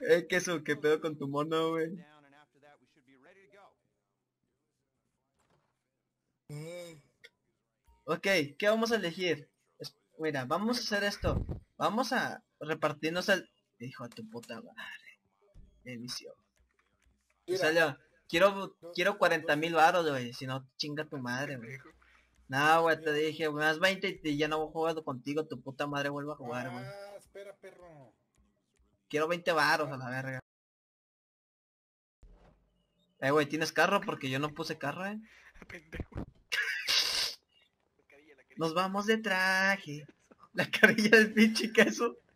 Eh, ¿qué eso? ¿Qué pedo con tu mono, güey? Ok, ¿qué vamos a elegir? Es- Mira, vamos a hacer esto. Vamos a repartirnos el... Hijo de tu puta madre. Sea, yo quiero, quiero 40 mil baros, güey. Si no, chinga tu madre, güey. No, güey, te dije, más 20 y ya no voy a jugar contigo. Tu puta madre vuelve a jugar, güey. Ah, espera, perro. Quiero 20 varos a la verga. Eh, güey, ¿tienes carro? Porque yo no puse carro, eh. Pendejo. La carilla, la carilla. Nos vamos de traje. La carilla del pinche queso.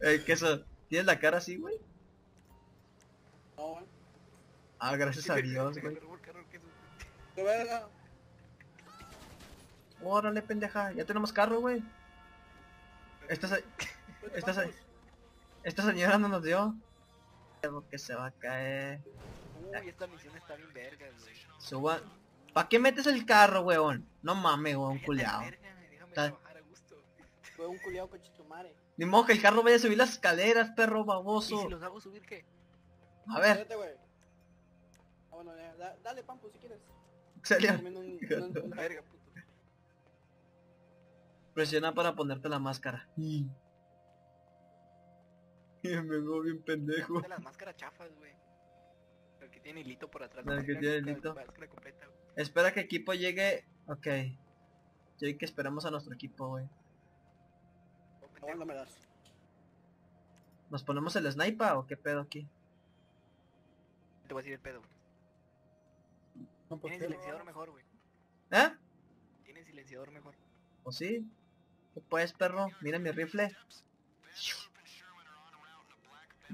Eh, queso, ¿tienes la cara así, güey? No, güey. Ah, gracias a Dios, güey. Órale, pendeja, ya tenemos carro, güey. Esta, se- esta, se- esta señora no nos dio. Algo que se va a caer. Uy, esta misión está bien verga, güey. Suba. ¿Para qué metes el carro, weón? No mames, weón, culiao. Déjame Está- trabajar a gusto. Fue un culiao con chitumare. Ni modo que el carro vaya a subir las escaleras, perro ¿Y baboso. si los hago subir qué? A ver, Espérate, güey. Ah, bueno, ya, da- dale, Pampu, si quieres. Puto. presiona para ponerte la máscara. Y me veo bien pendejo. De las máscaras chafas, güey. El que tiene hilito por atrás. El no que tiene hilito. Máscara completa. Espera que equipo llegue. Ok. Yo que esperamos a nuestro equipo, güey. Oh, pendejo. Aguántamelas. ¿Nos ponemos el sniper o qué pedo aquí? Te voy a decir el pedo. No, ¿por Tienen qué no? silenciador mejor, güey. ¿Eh? Tienen silenciador mejor. ¿O sí? ¿Qué puedes, perro? Mira mi rifle.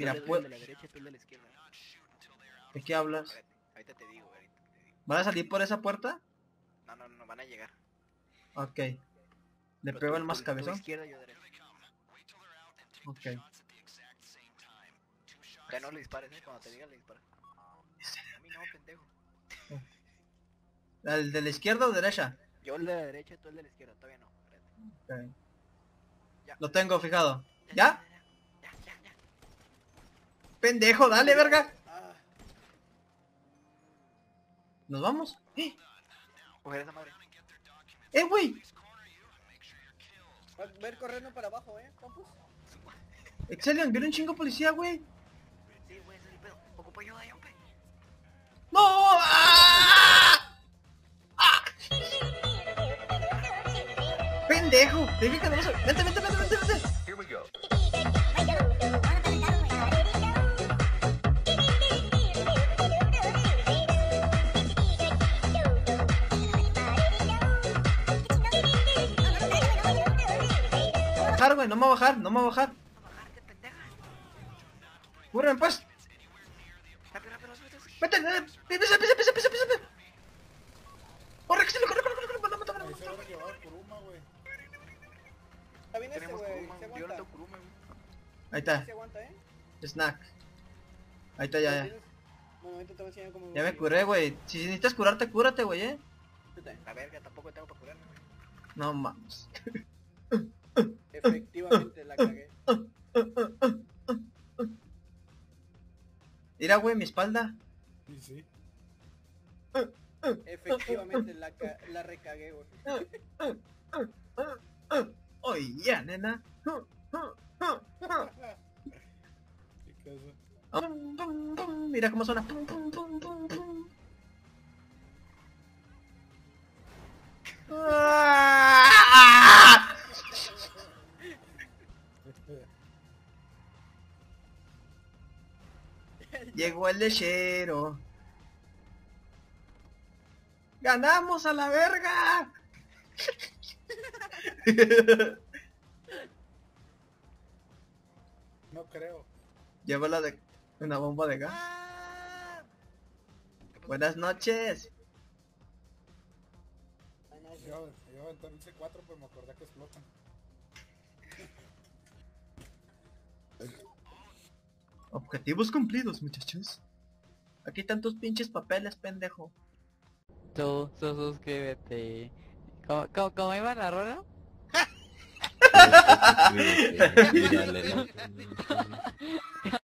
Mira, pues... de la derecha el de la izquierda. ¿De qué hablas? Ahorita te digo, ahorita te digo. ¿Van a salir por esa puerta? No, no, no, van a llegar. Ok. ¿Le Pero pego tú- el más cabezón? izquierda y yo derecha. Ok. Ya no le dispares, eh. Cuando te diga le disparas. A mí no, pendejo. ¿El de la izquierda o derecha? Yo el de la derecha y tú el de la izquierda. Todavía no. espérate. Ok. Ya. Lo tengo fijado. Ya. Pendejo, dale, verga. ¿Nos vamos? ¡Eh, esa madre. eh, güey! ver corriendo para abajo, eh, Pampus. Excelion, viene un chingo policía, güey. Sí, güey, es el pedo. Ocupo pe. ¡No! ¡Ah! ¡Ah! ¡Pendejo! Dije que no. ¡Vente, vente, vente, vente, vente! Bajar, güey, no me voy a bajar, no me voy a bajar. ¡Cúrren, pues! Rápido, rápido. ¡Vete! ¡Pisa, pisa, pisa, pisa, pisa! pisa! ¡Corre, Excelion, corre, corre, corre! corre, se uma, güey. Está bien ese, Tenemos güey. Kuruma, Se güey. Yo no aguanta. tengo Kuruma, güey. Ahí está, Se aguanta, eh. snack. Ahí está, ya, ya. Ya me curé, güey. Si necesitas curarte, cúrate, güey, eh. La verga, tampoco tengo para curarme, güey. No mames. Efectivamente, la cagué. Mira, güey, mi espalda. Sí, sí. Efectivamente, la, la recagué, güey. Oye, ya, nena. Mira cómo suena. Llegó el lechero. ¡Ganamos a la verga! No creo. Llévala de una bomba de gas. ¡Ah! Buenas noches. Yo, yo el C4, pues me acordé que explotan. Objetivos cumplidos, muchachos. Aquí están tus pinches papeles, pendejo. Tú, tú suscríbete. ¿Cómo, cómo, cómo iba la rola?